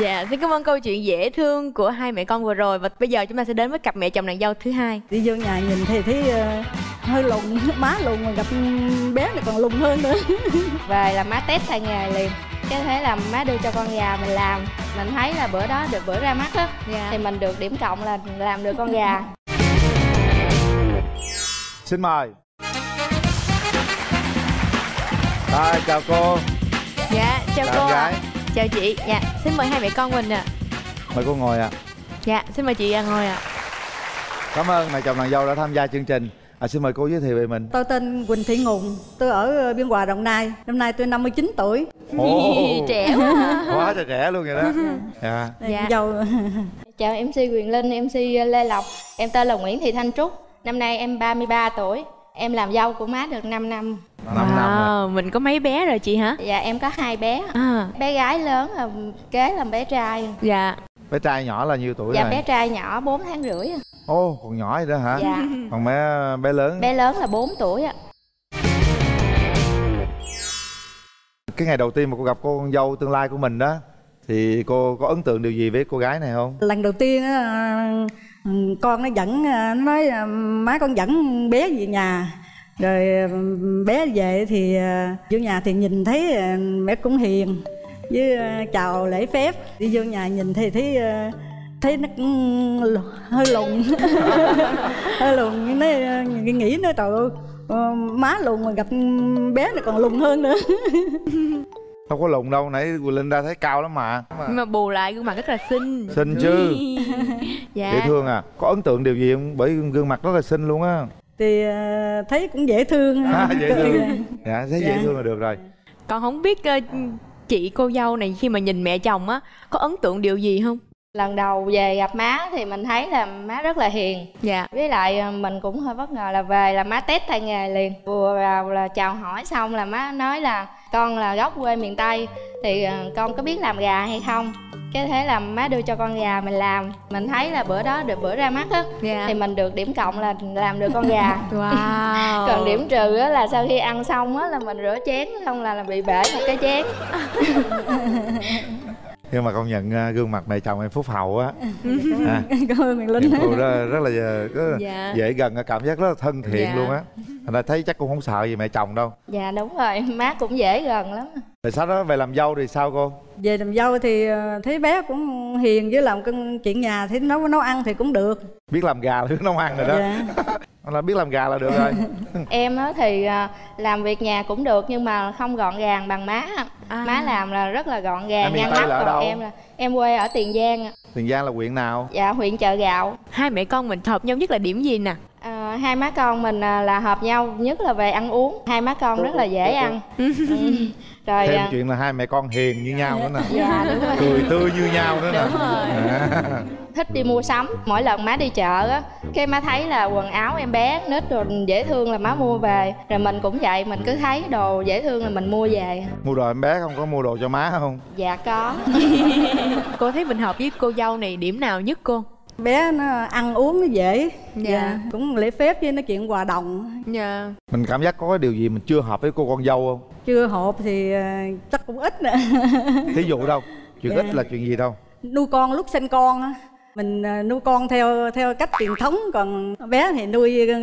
Dạ, xin cảm ơn câu chuyện dễ thương của hai mẹ con vừa rồi. Và bây giờ chúng ta sẽ đến với cặp mẹ chồng nàng dâu thứ hai. Đi vô nhà nhìn thì thấy ờ, hơi lùn má lùn mà gặp bé này còn lùn hơn nữa. Về là má test tay nghề liền. Cái thế là má đưa cho con gà mình làm. Mình thấy là bữa đó được bữa ra mắt á. Dạ. thì mình được điểm cộng là làm được con gà. Xin mời. Rồi chào cô. Dạ, chào chào cô gái Chào chị. Dạ, xin mời hai mẹ con mình ạ. Mời cô ngồi ạ. Dạ, xin mời chị à, ngồi ạ. Cảm ơn mẹ chồng nàng dâu đã tham gia chương trình. À, xin mời cô giới thiệu về mình. Tôi tên Quỳnh Thị Ngùng. Tôi ở ờ, Biên Hòa Đồng Nai. Năm nay tôi 59 tuổi. Ồ, Trẻ quá ha. quá trời trẻ luôn vậy đó. Dạ. Dạ. dâu. Chào mc quyền linh mc lê lộc. Em tên là nguyễn thị thanh trúc. Năm nay em 33 tuổi em làm dâu của má được 5 năm. Năm năm rồi mình có mấy bé rồi chị hả? dạ em có hai bé. À, bé gái lớn là kế làm bé trai. Dạ. Bé trai nhỏ là nhiêu tuổi dạ rồi? bé trai nhỏ 4 tháng rưỡi à. ô còn nhỏ vậy đó hả? Dạ. Còn bé bé lớn? Bé lớn là 4 tuổi ạ. Cái ngày đầu tiên mà cô gặp cô con dâu tương lai của mình đó thì cô có ấn tượng điều gì với cô gái này không? Lần đầu tiên á, con nó dẫn ờ, nó nói ờ, má con dẫn bé về nhà. Rồi ờ, bé về thì vô nhà thì nhìn thấy mẹ cũng hiền với chào lễ phép. Đi vô nhà nhìn thì thấy thấy nó cũng hơi lùn hơi lùn. Nó nghĩ nó trời ơi má lùn mà gặp bé này còn lùn hơn nữa. Đâu có lùn đâu nãy Quỳnh Linh ra thấy cao lắm mà. Nhưng mà bù lại gương mặt rất là xinh. Xinh chứ Dạ. Dễ thương à? Có ấn tượng điều gì không? Bởi gương mặt rất là xinh luôn á. Thì ờ, thấy cũng dễ thương à, dễ thương. Dạ thấy dễ Dạ. thương là được rồi. Còn không biết ờ, chị cô dâu này khi mà nhìn mẹ chồng á Có ấn tượng điều gì không? Lần đầu về gặp má thì mình thấy là má rất là hiền. Dạ. Với lại à, mình cũng hơi bất ngờ là về là má test tay nghề liền. Vừa vào là chào hỏi xong là má nói là con là gốc quê miền tây thì à, con có biết làm gà hay không? Cái thế là má đưa cho con gà mình làm. Mình thấy là bữa đó được bữa ra mắt á Dạ. thì mình được điểm cộng là làm được con gà. Wow. Còn điểm trừ á là sau khi ăn xong á là mình rửa chén xong là, là bị bể một cái chén nhưng mà công nhận à, gương mặt mẹ chồng em phúc hậu á. À, cảm ơn Linh. Nhìn cô rất, rất là rất là Dạ. dễ gần cảm giác rất là thân thiện Dạ. luôn á. Thành ra thấy chắc cũng không sợ gì mẹ chồng đâu. Dạ đúng rồi. Má cũng dễ gần lắm. Rồi sau đó về làm dâu thì sao cô? Về làm dâu thì ờ, thấy bé cũng hiền với làm chuyện nhà thì nấu nấu ăn thì cũng được. Biết làm gà là biết nấu ăn rồi đó. Dạ là biết làm gà là được rồi em á thì à, làm việc nhà cũng được nhưng mà không gọn gàng bằng má À. má làm là rất là gọn gàng ngăn nắp còn đâu? em là em quê ở tiền giang ạ. tiền giang là huyện nào dạ huyện chợ gạo Hai mẹ con mình hợp nhau nhất là điểm gì nè? À, hai má con mình à, là hợp nhau nhất là về ăn uống. Hai má con rất là dễ ăn. Ừ. rồi thêm à, chuyện là hai mẹ con hiền như nhau nữa nè. Dạ đúng rồi. Cười tươi như nhau nữa nè. Đúng rồi. À. thích đi mua sắm. Mỗi lần má đi chợ á cái má thấy là quần áo em bé nít đồ dễ thương là má mua về. Rồi mình cũng vậy mình cứ thấy đồ dễ thương là mình mua về. Mua đồ em bé không? Có mua đồ cho má không? Dạ có. Cô thấy mình hợp với cô dâu này điểm nào nhất cô? Bé nó ăn uống nó dễ. Dạ. dạ cũng lễ phép với nó chuyện hòa đồng. Dạ. Mình cảm giác có cái điều gì mình chưa hợp với cô con dâu không? Chưa hộp thì ờ, chắc cũng ít nữa. Thí dụ đâu? Chuyện Dạ. ít là chuyện gì đâu? Nuôi con lúc sinh con á. Mình ờ, nuôi con theo theo cách truyền thống còn bé thì nuôi ờ,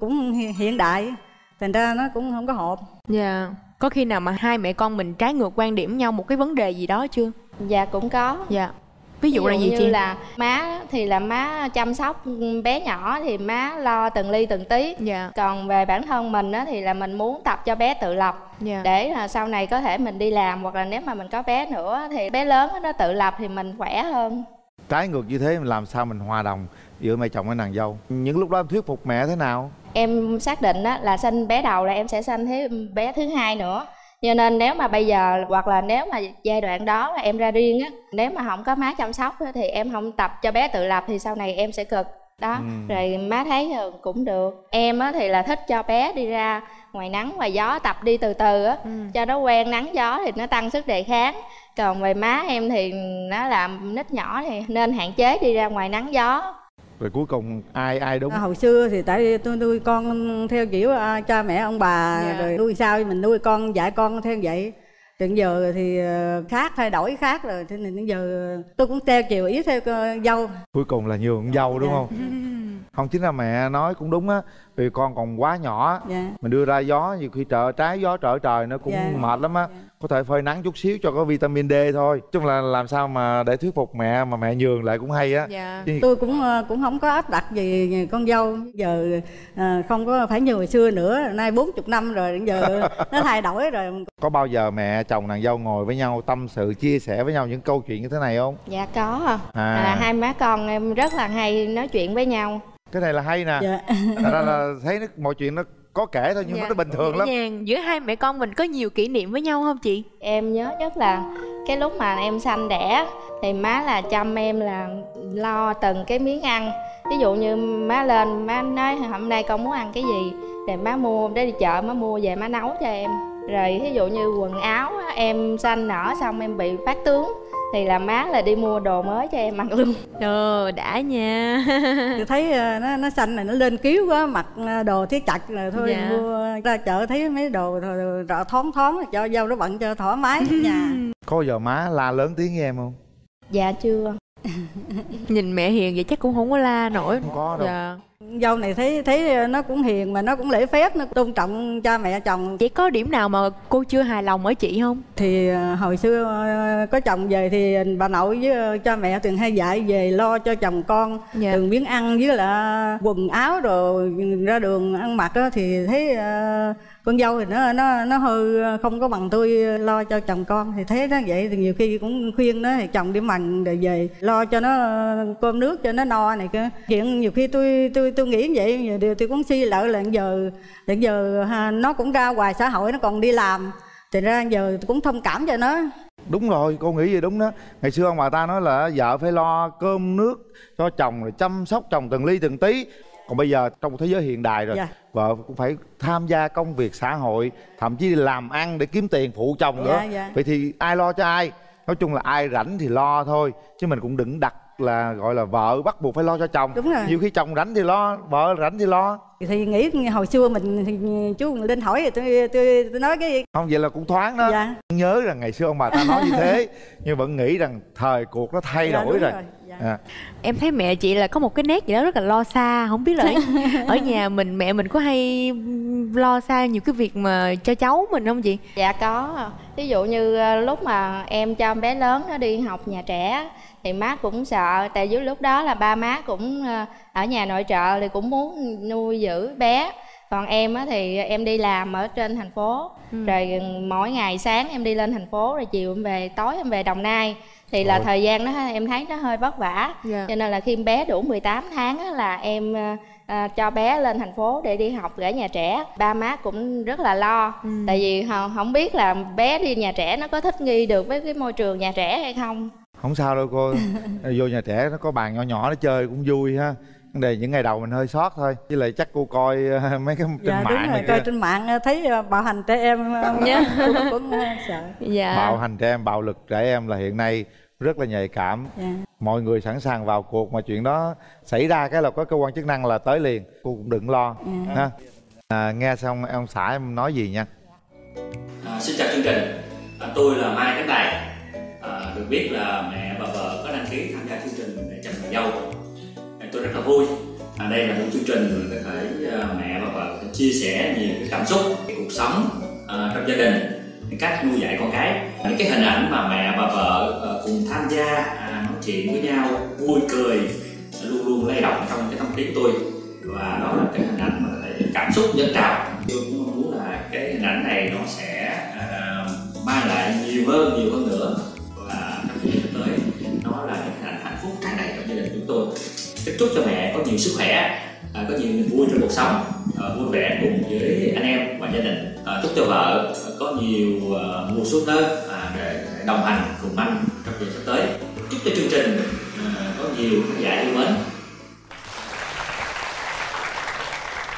cũng hi- hiện đại. Thành ra nó cũng không có hợp. Dạ. Có khi nào mà hai mẹ con mình trái ngược quan điểm nhau một cái vấn đề gì đó chưa? dạ cũng có. Dạ Ví dụ là gì như chị? là má thì là má chăm sóc bé nhỏ thì má lo từng ly từng tí. Dạ. Còn về bản thân mình á thì là mình muốn tập cho bé tự lập. Dạ. Để là sau này có thể mình đi làm hoặc là nếu mà mình có bé nữa thì bé lớn nó tự lập thì mình khỏe hơn. Trái ngược như thế mình làm sao mình hòa đồng giữa mẹ chồng với nàng dâu? Những lúc đó em thuyết phục mẹ thế nào? Em xác định á, là sinh bé đầu là em sẽ sinh thêm bé thứ hai nữa cho nên nếu mà bây giờ hoặc là nếu mà giai đoạn đó là em ra riêng á nếu mà không có má chăm sóc á, thì em không tập cho bé tự lập thì sau này em sẽ cực đó Ừ. rồi má thấy ờ, cũng được em á thì là thích cho bé đi ra ngoài nắng ngoài gió tập đi từ từ á Ừ. cho nó quen nắng gió thì nó tăng sức đề kháng còn về má em thì nó làm nít nhỏ thì nên hạn chế đi ra ngoài nắng gió rồi cuối cùng ai ai đúng? À, hồi xưa thì tại tôi nuôi con theo kiểu à, cha mẹ ông bà Dạ. rồi nuôi sao mình nuôi con dạy con theo vậy. Đến giờ thì ờ, khác thay đổi khác rồi thế nên giờ tôi cũng theo chiều ý theo con dâu. Cuối cùng là nhường con dâu đúng Dạ. không? Không chính là mẹ nói cũng đúng á vì con còn quá nhỏ dạ. Mình đưa ra gió nhiều khi trợ trái gió trở trời nó cũng Dạ. mệt lắm á có thể phơi nắng chút xíu cho có vitamin D thôi. Chung là làm sao mà để thuyết phục mẹ mà mẹ nhường lại cũng hay á. Dạ. Chứ tôi cũng ờ, cũng không có áp đặt gì con dâu. Giờ ờ, không có phải như hồi xưa nữa. Nay 40 năm rồi đến giờ nó thay đổi rồi. Có bao giờ mẹ chồng nàng dâu ngồi với nhau tâm sự chia sẻ với nhau những câu chuyện như thế này không? Dạ có. À. là hai má con em rất là hay nói chuyện với nhau. Cái này là hay nè. Dạ. Thật ra là thấy nó, mọi chuyện nó có kể thôi nhưng Dạ. mà nó bình thường lắm. nhàng giữa hai mẹ con mình có nhiều kỷ niệm với nhau không chị? Em nhớ nhất là cái lúc mà em sanh đẻ thì má là chăm em là lo từng cái miếng ăn. Ví dụ như má lên má nói hôm nay con muốn ăn cái gì? Thì má mua để đi chợ má mua về má nấu cho em. Rồi ví dụ như quần áo em sanh nở xong em bị phát tướng thì là má là đi mua đồ mới cho em mặc luôn. Ờ đã nha. Tôi thấy ờ, nó nó xanh này nó lên kiếu quá mặc ờ, đồ thiết chặt rồi thôi Dạ. mua ra chợ thấy mấy đồ rồi rõ thoáng thoáng cho dâu nó bận cho thoải mái ở nhà. Có giờ má la lớn tiếng với em không? Dạ chưa. Nhìn mẹ hiền vậy chắc cũng không có la nổi. Không có đâu. Dạ dâu này thấy thấy nó cũng hiền mà nó cũng lễ phép nó tôn trọng cha mẹ chồng chỉ có điểm nào mà cô chưa hài lòng ở chị không thì ờ, hồi xưa ờ, có chồng về thì bà nội với ờ, cha mẹ thường hay dạy về lo cho chồng con Dạ. từng miếng ăn với là quần áo rồi ra đường ăn mặc á, thì thấy con dâu thì nó nó nó hơi ờ, không có bằng tôi ờ, lo cho chồng con. Thì thế nó vậy thì nhiều khi cũng khuyên nó thì chồng đi mạnh rồi về lo cho nó ờ, cơm nước cho nó no này kia. Chuyện nhiều khi tôi tôi tôi nghĩ vậy nhiều điều tôi cũng suy lỡ là giờ là giờ ha, nó cũng ra ngoài xã hội nó còn đi làm. Thì ra giờ cũng thông cảm cho nó. Đúng rồi cô nghĩ gì đúng đó. Ngày xưa ông bà ta nói là vợ phải lo cơm nước cho chồng rồi chăm sóc chồng từng ly từng tí còn bây giờ trong một thế giới hiện đại rồi Dạ. vợ cũng phải tham gia công việc xã hội thậm chí làm ăn để kiếm tiền phụ chồng nữa Dạ, dạ. vậy thì ai lo cho ai nói chung là ai rảnh thì lo thôi chứ mình cũng đừng đặt là gọi là vợ bắt buộc phải lo cho chồng Đúng rồi. nhiều khi chồng rảnh thì lo vợ rảnh thì lo thì nghĩ hồi xưa mình thì chú lên hỏi thì tôi tôi, tôi nói cái không vậy là cũng thoáng đó dạ nhớ rằng ngày xưa ông bà ta nói như thế nhưng vẫn nghĩ rằng thời cuộc nó thay Dạ, đổi rồi, rồi, dạ. À. em thấy mẹ chị là có một cái nét gì đó rất là lo xa không biết là ở, nhà mình mẹ mình có hay lo xa nhiều cái việc mà cho cháu mình không chị? Dạ có. Ví dụ như ờ, lúc mà em cho bé lớn nó đi học nhà trẻ Thì má cũng sợ. Tại dưới lúc đó là ba má cũng ờ, ở nhà nội trợ Thì cũng muốn nuôi giữ bé. Còn em á thì em đi làm ở trên thành phố. Rồi ừ, mỗi ngày sáng em đi lên thành phố Rồi chiều em về tối em về Đồng Nai Thì là Ôi. thời gian đó em thấy nó hơi vất vả. Dạ. Cho nên là khi bé đủ 18 tháng á, là em ờ, cho bé lên thành phố để đi học ở nhà trẻ. Ba má cũng rất là lo tại vì họ không biết là bé đi nhà trẻ nó có thích nghi được với cái môi trường nhà trẻ hay không. Không sao đâu cô. Vô nhà trẻ nó có bàn nhỏ nhỏ nó chơi cũng vui ha. Vấn đề những ngày đầu mình hơi sót thôi. Với lại chắc cô coi mấy cái trên dạ mạng đúng rồi coi kia. trên mạng ờ, thấy bạo hành trẻ em ờ, Dạ. cũng, cũng sợ. Dạ. Bạo hành trẻ em bạo lực trẻ em là hiện nay rất là nhạy cảm dạ. mọi người sẵn sàng vào cuộc mà chuyện đó xảy ra cái là có cơ quan chức năng là tới liền cô cũng đừng lo Dạ. ha à, nghe xong ông xã em nói gì nha À, xin chào chương trình, à, tôi là Mai Khánh Tài. À, được biết là mẹ và vợ có đăng ký tham gia chương trình để chồng nàng dâu. À, tôi rất là vui. À, đây là một chương trình có thể à, mẹ và vợ chia sẻ nhiều cái cảm xúc, cái cuộc sống à, trong gia đình, cách nuôi dạy con cái. Những cái hình ảnh mà mẹ và vợ ờ, cùng tham gia à, nói chuyện với nhau, vui cười luôn luôn lay động trong cái tâm trí của tôi. Và đó là cái hình ảnh mà cảm xúc dân trào tôi cũng mong muốn là cái hình ảnh này nó sẽ à, mang lại nhiều hơn nhiều hơn nữa. Và trong thời gian tới nó là những hình ảnh hạnh phúc tràn đầy trong gia đình chúng tôi. Chúc chúc cho mẹ có nhiều sức khỏe à, có nhiều niềm vui trong cuộc sống à, vui vẻ cùng với anh em và gia đình. À, chúc cho vợ có nhiều à, mùa xuân hơn à, để, đồng hành cùng anh trong thời sắp tới. Chúc cho chương trình có nhiều khán giả yêu mến.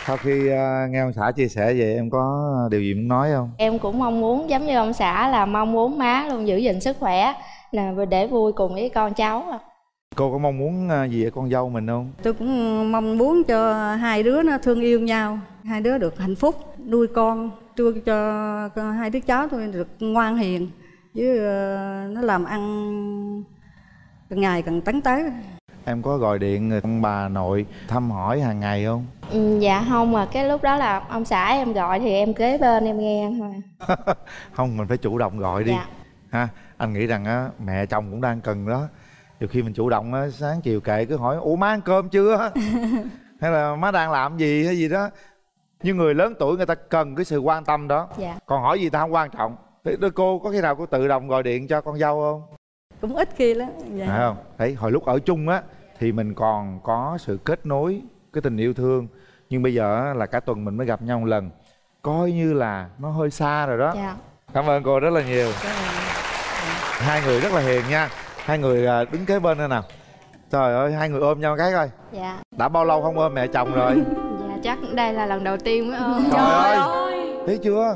Sau khi ờ, nghe ông xã chia sẻ vậy em có điều gì muốn nói không? Em cũng mong muốn giống như ông xã là mong muốn má luôn giữ gìn sức khỏe là để vui cùng với con cháu à. Cô có mong muốn à, gì ở con dâu mình không? Tôi cũng mong muốn cho hai đứa nó thương yêu nhau. Hai đứa được hạnh phúc nuôi con tôi cho hai đứa cháu tôi được ngoan hiền. Với ờ, nó làm ăn càng ngày càng tấn tới. Em có gọi điện người ông bà nội thăm hỏi hàng ngày không? Ừ, dạ không mà cái lúc đó là ông xã em gọi thì em kế bên em nghe thôi. Không mình phải chủ động gọi đi. Dạ. Ha anh nghĩ rằng á mẹ chồng cũng đang cần đó nhiều khi mình chủ động á sáng chiều kệ cứ hỏi ủa má ăn cơm chưa? Hay là má đang làm gì? Hay gì đó. Như người lớn tuổi người ta cần cái sự quan tâm đó. Dạ. Còn hỏi gì ta không quan trọng. Thế đôi cô có khi nào cô tự động gọi điện cho con dâu không? Cũng ít khi lắm dạ. phải không? Thấy hồi lúc ở chung á thì mình còn có sự kết nối cái tình yêu thương. Nhưng bây giờ á, là cả tuần mình mới gặp nhau một lần. Coi như là nó hơi xa rồi đó. Dạ. Cảm ơn cô rất là nhiều. Hai người rất là hiền nha hai người à, đứng kế bên đây nào trời ơi hai người ôm nhau cái coi dạ. Đã bao lâu không ôm mẹ chồng rồi? Dạ chắc đây là lần đầu tiên mới ôm. Trời ơi. thấy chưa?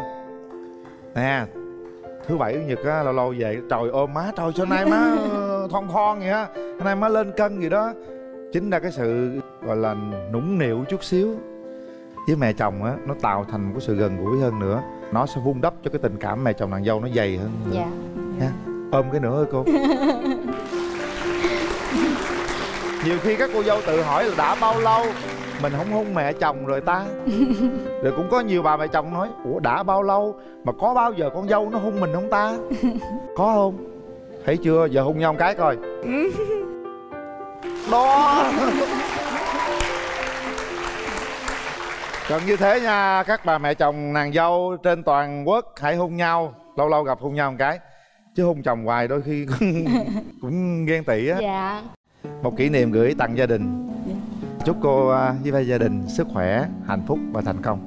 Nè thứ bảy chủ nhật á lâu lâu về trời ôm má trời sao nay má ờ, thon thon vậy á. Hôm nay má lên cân gì đó. Chính ra cái sự gọi là nũng nịu chút xíu với mẹ chồng á nó tạo thành một cái sự gần gũi hơn nữa. Nó sẽ vun đắp cho cái tình cảm mẹ chồng nàng dâu nó dày hơn nữa. Dạ. Nha. Ôm cái nữa ơi cô nhiều khi các cô dâu tự hỏi là đã bao lâu? Mình không hôn mẹ chồng rồi ta. Rồi cũng có nhiều bà mẹ chồng nói ủa đã bao lâu? Mà có bao giờ con dâu nó hôn mình không ta? Có không? Thấy chưa? Giờ hôn nhau một cái coi. Đó. Cần như thế nha các bà mẹ chồng nàng dâu trên toàn quốc hãy hôn nhau lâu lâu gặp hôn nhau một cái. Chứ hôn chồng hoài đôi khi cũng, ghen tị á. Dạ một kỷ niệm gửi tặng gia đình. Chúc cô à, với vai gia đình sức khỏe hạnh phúc và thành công.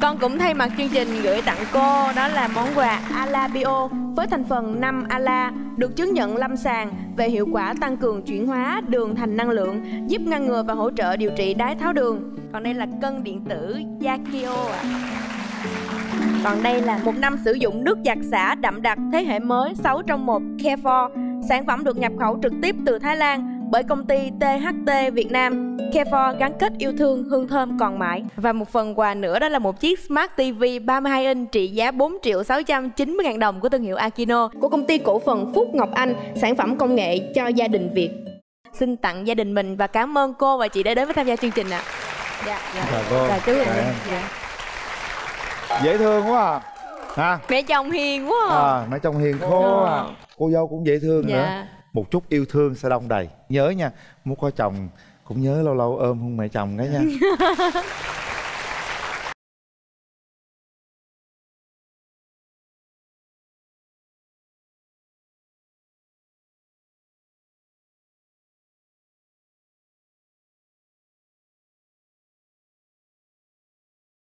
Con cũng thay mặt chương trình gửi tặng cô đó là món quà Ala Bio với thành phần 5 Ala được chứng nhận lâm sàng về hiệu quả tăng cường chuyển hóa đường thành năng lượng, giúp ngăn ngừa và hỗ trợ điều trị đái tháo đường. Còn đây là cân điện tử Yakio ạ. Còn đây là một năm sử dụng nước giặt xả đậm đặc thế hệ mới 6 trong 1 Care Sản phẩm được nhập khẩu trực tiếp từ Thái Lan bởi công ty THT Việt Nam. Care gắn kết yêu thương hương thơm còn mãi. Và một phần quà nữa đó là một chiếc Smart TV 32 inch trị giá 4 triệu 690 ngàn đồng của thương hiệu Akino của công ty cổ phần Phúc Ngọc Anh, sản phẩm công nghệ cho gia đình Việt. Xin tặng gia đình mình và cảm ơn cô và chị đã đến với tham gia chương trình ạ. dạ dạ chào cô chú dạ. dễ thương quá à ha Mẹ chồng hiền quá à. à, mẹ chồng hiền khô à cô dâu cũng dễ thương nữa Dạ một chút yêu thương sẽ đông đầy. Nhớ nha. Muốn có chồng cũng nhớ lâu lâu ôm hôn mẹ chồng cái nha.